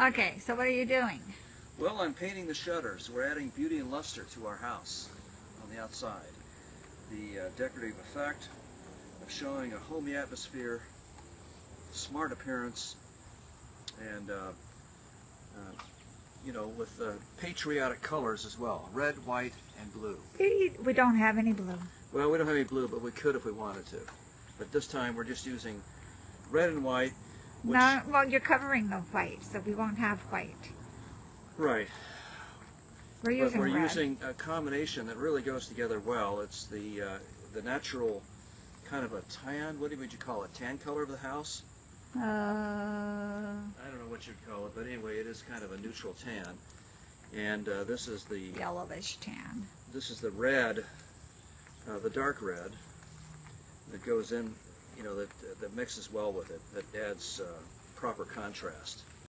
Okay, so what are you doing? Well, I'm painting the shutters. We're adding beauty and luster to our house on the outside. The uh, decorative effect of showing a homey atmosphere, smart appearance, and uh, uh, you know, with uh, patriotic colors as well, red, white, and blue. We we don't have any blue. Well, we don't have any blue, but we could if we wanted to. But this time we're just using red and white. Which, No, well, you're covering the white, so we won't have white. Right. We're But using we're red. using a combination that really goes together well. It's the uh, the natural kind of a tan. What would you call it? Tan color of the house? Uh, I don't know what you'd call it, but anyway, it is kind of a neutral tan. And uh, this is the yellowish tan. this is the red, uh, the dark red that goes in. You know that that mixes well with it. That adds uh, proper contrast.